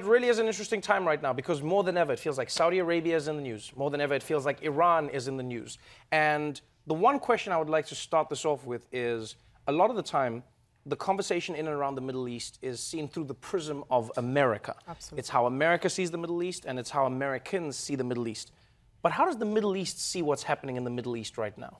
it really is an interesting time right now because more than ever, it feels like Saudi Arabia is in the news. More than ever, it feels like Iran is in the news. And the one question I would like to start this off with is a lot of the time, the conversation in and around the Middle East is seen through the prism of America. Absolutely. It's how America sees the Middle East and it's how Americans see the Middle East. But how does the Middle East see what's happening in the Middle East right now?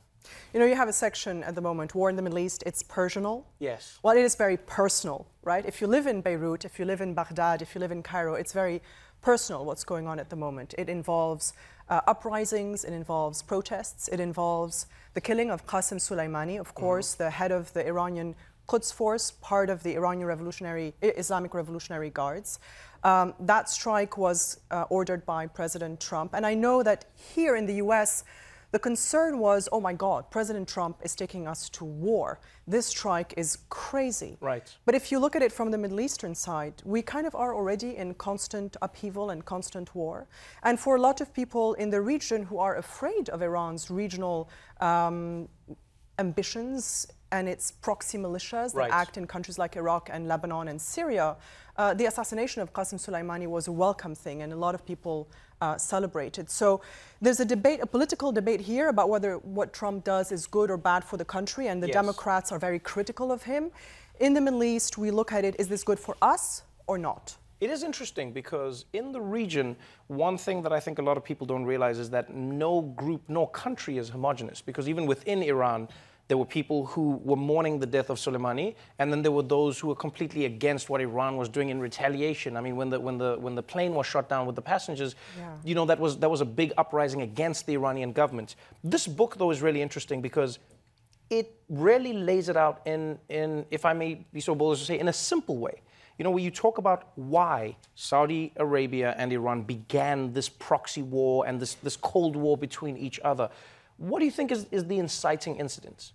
You know, you have a section at the moment, War in the Middle East, it's Persianal. Yes. Well, it is very personal, right? If you live in Beirut, if you live in Baghdad, if you live in Cairo, it's very personal what's going on at the moment. It involves uh, uprisings, it involves protests, it involves the killing of Qasem Soleimani, of course, mm-hmm. the head of the Iranian Quds Force, part of the Iranian Revolutionary Islamic Revolutionary Guards. Um, that strike was uh, ordered by President Trump, and I know that here in the U.S. The concern was, oh my God, President Trump is taking us to war. This strike is crazy. Right. But if you look at it from the Middle Eastern side, we kind of are already in constant upheaval and constant war. And for a lot of people in the region who are afraid of Iran's regional um, ambitions and its proxy militias that right. act in countries like Iraq and Lebanon and Syria, uh, the assassination of Qasem Soleimani was a welcome thing, and a lot of people uh, celebrated. So there's a debate, a political debate here about whether what Trump does is good or bad for the country, and the yes. Democrats are very critical of him. In the Middle East, we look at it: is this good for us or not? It is interesting because in the region, one thing that I think a lot of people don't realize is that no group, no country is homogenous. Because even within Iran, there were people who were mourning the death of Soleimani, and then there were those who were completely against what Iran was doing in retaliation. I mean, when the when the when the plane was shot down with the passengers, yeah. you know that was that was a big uprising against the Iranian government. This book, though, is really interesting because it really lays it out in in if I may be so bold as to say in a simple way. You know, where you talk about why Saudi Arabia and Iran began this proxy war and this, this Cold War between each other. What do you think is, is the inciting incident?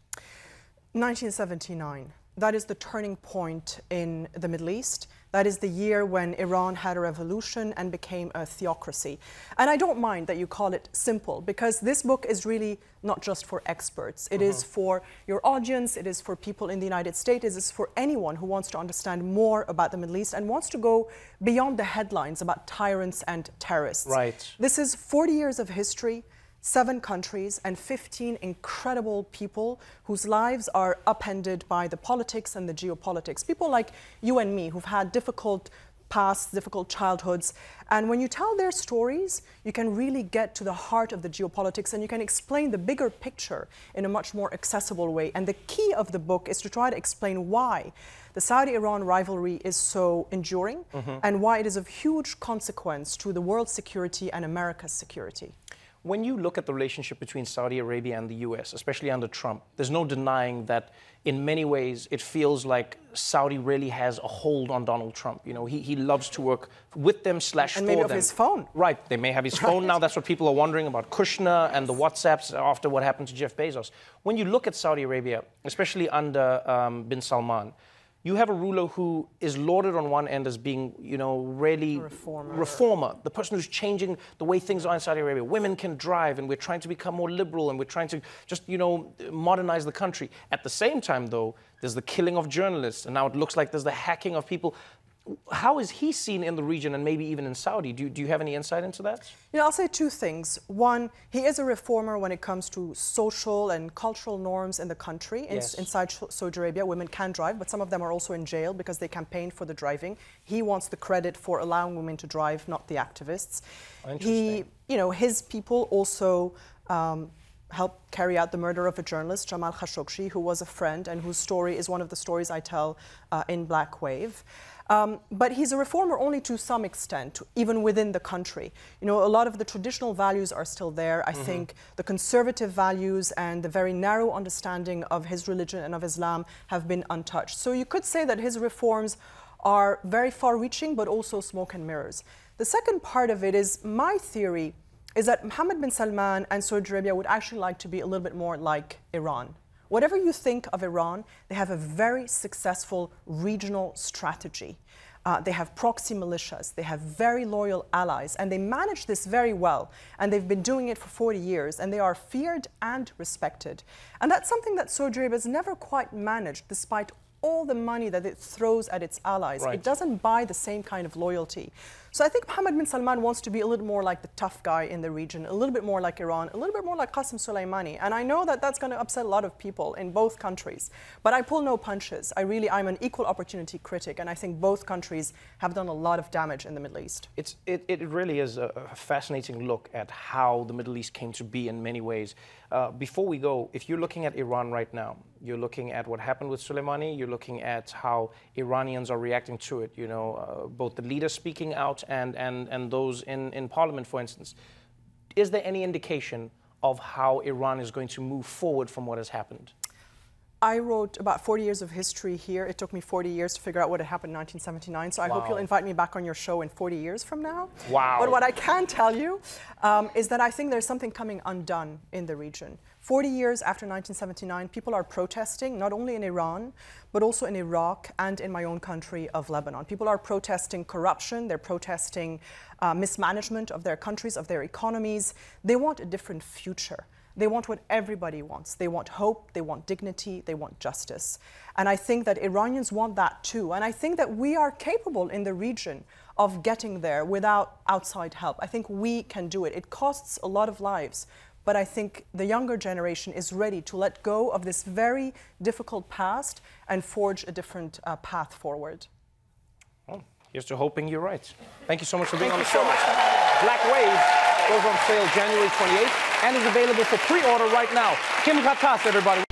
1979. That is the turning point in the Middle East. That is the year when Iran had a revolution and became a theocracy. And I don't mind that you call it simple because this book is really not just for experts. It uh -huh. is for your audience, it is for people in the United States, it is for anyone who wants to understand more about the Middle East and wants to go beyond the headlines about tyrants and terrorists. Right. This is 40 years of history seven countries and 15 incredible people whose lives are upended by the politics and the geopolitics. People like you and me who've had difficult pasts, difficult childhoods. And when you tell their stories, you can really get to the heart of the geopolitics and you can explain the bigger picture in a much more accessible way. And the key of the book is to try to explain why the Saudi Iran rivalry is so enduring mm -hmm. and why it is of huge consequence to the world's security and America's security. When you look at the relationship between Saudi Arabia and the US, especially under Trump, there's no denying that in many ways it feels like Saudi really has a hold on Donald Trump. You know, he, he loves to work with them slash and for maybe them. his phone. Right, they may have his right. phone now. That's what people are wondering about Kushner and the WhatsApps after what happened to Jeff Bezos. When you look at Saudi Arabia, especially under um, bin Salman, you have a ruler who is lauded on one end as being, you know, really reformer. reformer, the person who's changing the way things are in Saudi Arabia. Women can drive, and we're trying to become more liberal, and we're trying to just, you know, modernize the country. At the same time, though, there's the killing of journalists, and now it looks like there's the hacking of people how is he seen in the region and maybe even in Saudi? Do, do you have any insight into that? You know, I'll say two things. One, he is a reformer when it comes to social and cultural norms in the country. In, yes. Inside Saudi Arabia, women can drive, but some of them are also in jail because they campaigned for the driving. He wants the credit for allowing women to drive, not the activists. He, you know, his people also um, helped carry out the murder of a journalist, Jamal Khashoggi, who was a friend and whose story is one of the stories I tell uh, in Black Wave. Um, but he's a reformer only to some extent, even within the country. You know, a lot of the traditional values are still there. I mm -hmm. think the conservative values and the very narrow understanding of his religion and of Islam have been untouched. So you could say that his reforms are very far reaching, but also smoke and mirrors. The second part of it is my theory is that Mohammed bin Salman and Saudi Arabia would actually like to be a little bit more like Iran. Whatever you think of Iran, they have a very successful regional strategy. Uh, they have proxy militias, they have very loyal allies, and they manage this very well. And they've been doing it for 40 years, and they are feared and respected. And that's something that Saudi Arabia has never quite managed, despite all the money that it throws at its allies. Right. It doesn't buy the same kind of loyalty. So I think Mohammed bin Salman wants to be a little more like the tough guy in the region, a little bit more like Iran, a little bit more like Qasem Soleimani. And I know that that's going to upset a lot of people in both countries. But I pull no punches. I really, I'm an equal opportunity critic. And I think both countries have done a lot of damage in the Middle East. It's, it, it really is a, a fascinating look at how the Middle East came to be in many ways. Uh, before we go, if you're looking at Iran right now, you're looking at what happened with Soleimani, you're looking at how Iranians are reacting to it, you know, uh, both the leaders speaking out and, and, and those in, in parliament, for instance. Is there any indication of how Iran is going to move forward from what has happened? I wrote about 40 years of history here. It took me 40 years to figure out what had happened in 1979. So I wow. hope you'll invite me back on your show in 40 years from now. Wow. But what I can tell you um, is that I think there's something coming undone in the region. 40 years after 1979, people are protesting, not only in Iran, but also in Iraq and in my own country of Lebanon. People are protesting corruption, they're protesting uh, mismanagement of their countries, of their economies. They want a different future. They want what everybody wants. They want hope, they want dignity, they want justice. And I think that Iranians want that too. And I think that we are capable in the region of getting there without outside help. I think we can do it. It costs a lot of lives, but I think the younger generation is ready to let go of this very difficult past and forge a different uh, path forward. Well, here's to hoping you're right. Thank you so much for being Thank on the show. Black Wave goes on sale January 28th and is available for pre-order right now. Kim Ghattas, everybody.